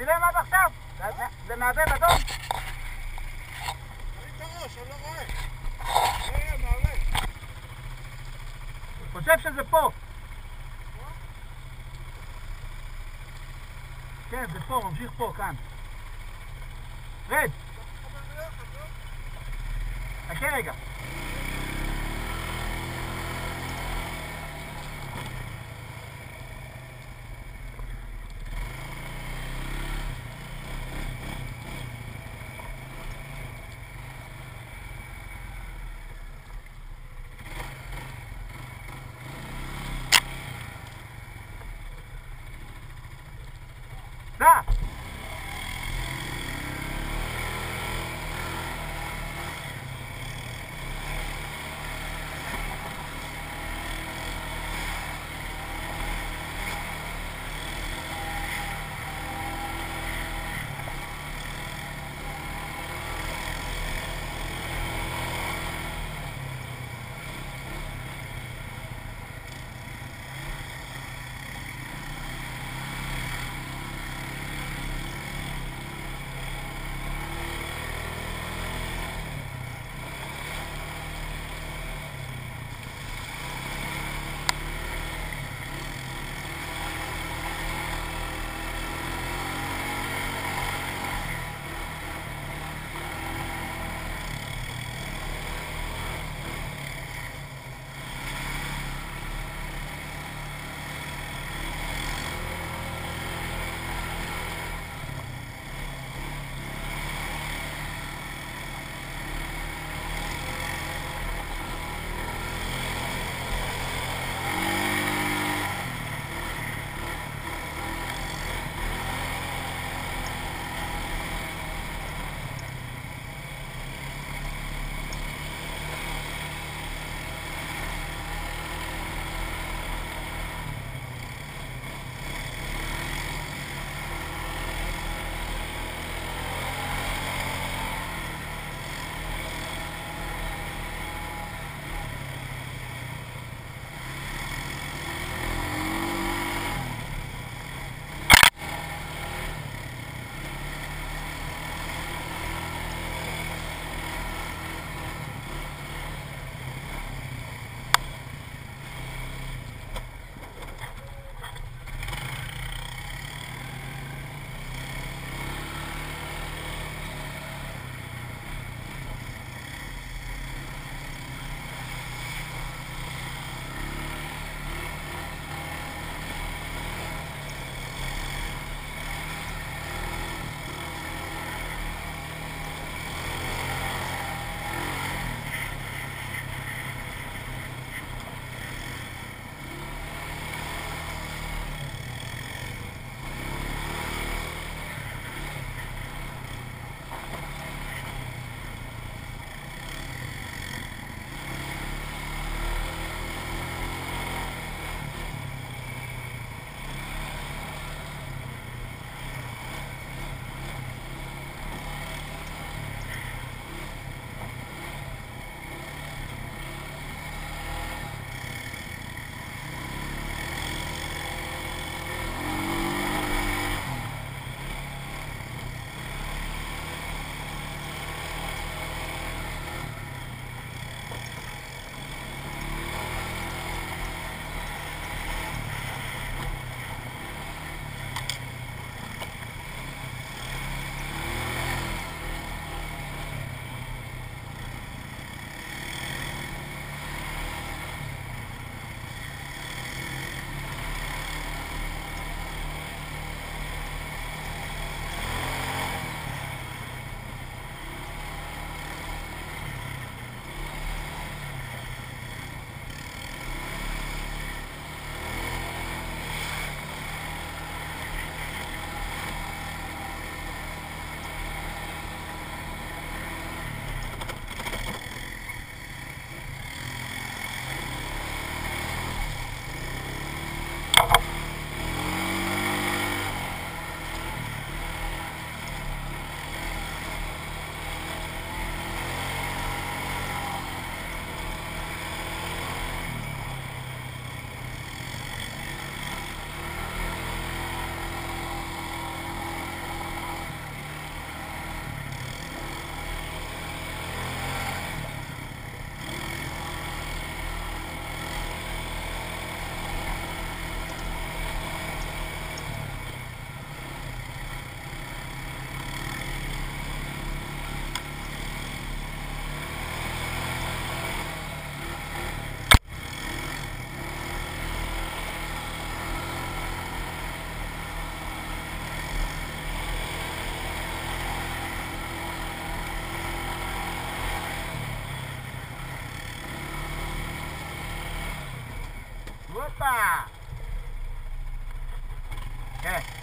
צילם עד עכשיו. זה- מהבהב אדום. לא. חושב שזה פה. כן, זה פה, ממשיך פה, כאן. רד? חכה רגע. Na! הופה! כן.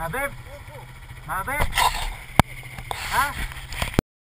Mabeb? Mabeb? Ha?